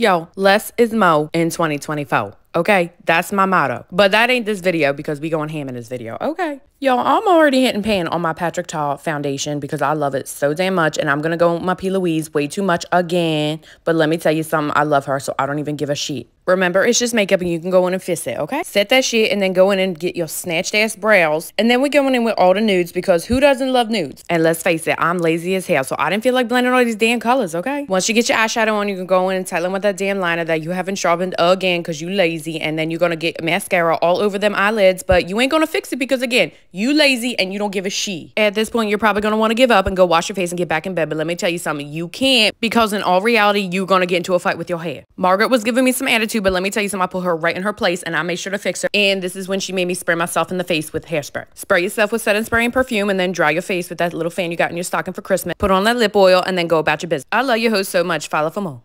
Yo, less is mo in 2024. Okay, that's my motto. But that ain't this video because we going ham in this video. Okay. Y'all, I'm already hitting pan on my Patrick Ta foundation because I love it so damn much. And I'm going to go with my P. Louise way too much again. But let me tell you something. I love her, so I don't even give a shit. Remember, it's just makeup and you can go in and fix it, okay? Set that shit and then go in and get your snatched ass brows. And then we're going in with all the nudes because who doesn't love nudes? And let's face it, I'm lazy as hell, so I didn't feel like blending all these damn colors, okay? Once you get your eyeshadow on, you can go in and tighten with that damn liner that you haven't sharpened again because you lazy. And then you're going to get mascara all over them eyelids, but you ain't going to fix it because, again, you lazy and you don't give a she. At this point, you're probably going to want to give up and go wash your face and get back in bed. But let me tell you something, you can't because in all reality, you're going to get into a fight with your hair. Margaret was giving me some attitude, but let me tell you something, I put her right in her place and I made sure to fix her. And this is when she made me spray myself in the face with hairspray. Spray yourself with setting spray and perfume and then dry your face with that little fan you got in your stocking for Christmas. Put on that lip oil and then go about your business. I love your host so much. Follow for more.